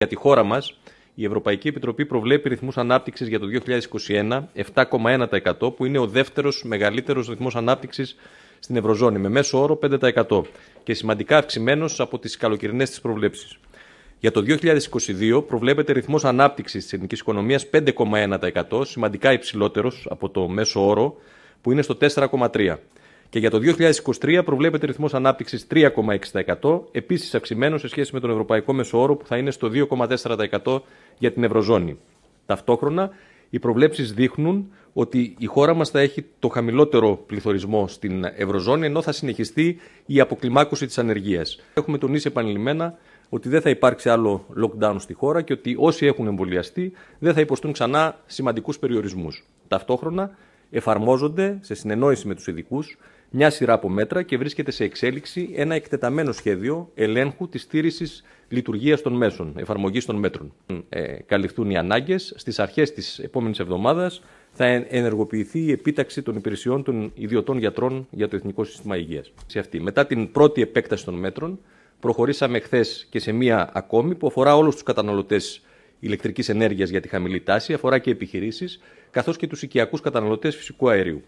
Για τη χώρα μας, η Ευρωπαϊκή Επιτροπή προβλέπει ρυθμούς ανάπτυξης για το 2021 7,1%, που είναι ο δεύτερος μεγαλύτερος ρυθμός ανάπτυξης στην Ευρωζώνη, με μέσο όρο 5% και σημαντικά αυξημένος από τις καλοκαιρινές της προβλέψεις. Για το 2022 προβλέπεται ρυθμός ανάπτυξης της ελληνικής οικονομίας 5,1%, σημαντικά υψηλότερος από το μέσο όρο που είναι στο 4,3%. Και για το 2023 προβλέπεται ρυθμός ανάπτυξης 3,6%, επίσης αυξημένος σε σχέση με τον ευρωπαϊκό μέσο όρο που θα είναι στο 2,4% για την Ευρωζώνη. Ταυτόχρονα, οι προβλέψεις δείχνουν ότι η χώρα μας θα έχει το χαμηλότερο πληθωρισμό στην Ευρωζώνη, ενώ θα συνεχιστεί η αποκλιμάκωση της ανεργίας. Έχουμε τονίσει επανειλημμένα ότι δεν θα υπάρξει άλλο lockdown στη χώρα και ότι όσοι έχουν εμβολιαστεί δεν θα υποστούν ξανά σημαντικούς περιορισμούς. Ταυτόχρονα εφαρμόζονται σε συνεννόηση με τους ειδικούς μια σειρά από μέτρα και βρίσκεται σε εξέλιξη ένα εκτεταμένο σχέδιο ελέγχου της στήριξη λειτουργίας των μέσων, εφαρμογής των μέτρων. Ε, καλυφθούν οι ανάγκες. Στις αρχές της επόμενης εβδομάδας θα ενεργοποιηθεί η επίταξη των υπηρεσιών των ιδιωτών γιατρών για το Εθνικό Σύστημα Υγείας. Μετά την πρώτη επέκταση των μέτρων, προχωρήσαμε χθες και σε μία ακόμη που αφορά όλους τους καταναλωτές ηλεκτρικής ενέργειας για τη χαμηλή τάση, αφορά και επιχειρήσεις, καθώς και τους οικιακούς καταναλωτές φυσικού αερίου.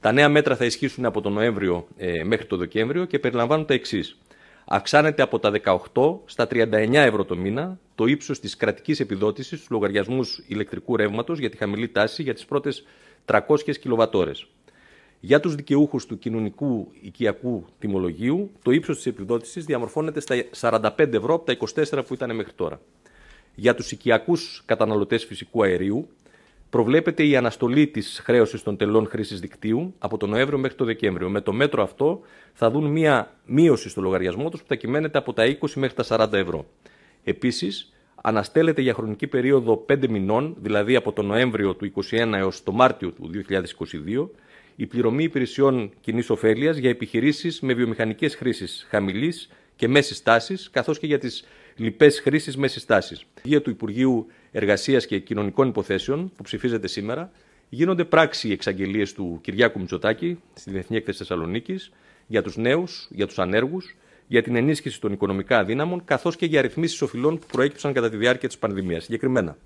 Τα νέα μέτρα θα ισχύσουν από τον Νοέμβριο ε, μέχρι τον Δεκέμβριο και περιλαμβάνουν τα εξής. Αυξάνεται από τα 18 στα 39 ευρώ το μήνα το ύψος της κρατικής επιδότησης στους λογαριασμούς ηλεκτρικού ρεύματος για τη χαμηλή τάση για τις πρώτες 300 κιλοβατόρες. Για τους δικαιούχους του κοινωνικού οικιακού τιμολογίου, το ύψος της επιδότησης διαμορφώνεται στα 45 ευρώ από τα 24 που ήταν μέχρι τώρα. Για τους οικιακούς καταναλωτές φυσικού αερίου, προβλέπεται η αναστολή της χρέωσης των τελών χρήσης δικτύου από τον Νοέμβριο μέχρι τον Δεκέμβριο. Με το μέτρο αυτό θα δουν μία μείωση στο λογαριασμό τους που θα κυμαίνεται από τα 20 μέχρι τα 40 ευρώ. Επίσης, αναστέλλεται για χρονική περίοδο 5 μηνών, δηλαδή από τον Νοέμβριο του 2021 έως το Μάρτιο του 2022, η πληρωμή υπηρεσιών κοινή ωφέλεια για επιχειρήσεις με βιομηχανικές χρήσεις χαμηλής και μέσης τάσης, καθώς και για τις λοιπέ χρήσεις μέση τάση. Η του Υπουργείου Εργασίας και Κοινωνικών Υποθέσεων, που ψηφίζεται σήμερα, γίνονται πράξη οι εξαγγελίες του Κυριάκου Μητσοτάκη στη Διεθνή Έκθεση Θεσσαλονίκης για τους νέους, για τους ανέργους, για την ενίσχυση των οικονομικά αδύναμων, καθώς και για ρυθμίσεις οφειλών που προέκυψαν κατά τη διάρκεια της πανδημίας. Συγκεκριμένα,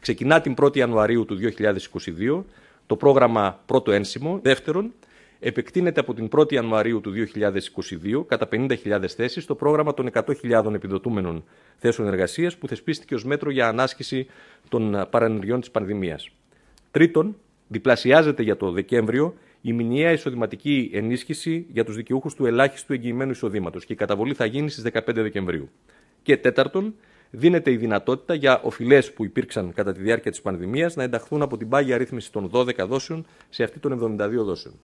ξεκινά την 1η Ιανουαρίου του 2022 το πρόγραμμα πρώτο ένσημο. Δεύτερον, επεκτείνεται από την 1η Ιανουαρίου του 2022 κατά 50.000 θέσεις το πρόγραμμα των 100.000 επιδοτούμενων θέσεων εργασίας που θεσπίστηκε ως μέτρο για ανάσκηση των παρανεργειών της πανδημίας. Τρίτον, διπλασιάζεται για το Δεκέμβριο η μηνιαία εισοδηματική ενίσχυση για τους δικαιούχους του ελάχιστου εγγυημένου εισοδήματος και η καταβολή θα γίνει στις 15 Δεκεμβρίου. Και τέταρτον, δίνεται η δυνατότητα για οφειλές που υπήρξαν κατά τη διάρκεια της πανδημίας να ενταχθούν από την πάγια ρύθμιση των 12 δόσεων σε αυτή των 72 δόσεων.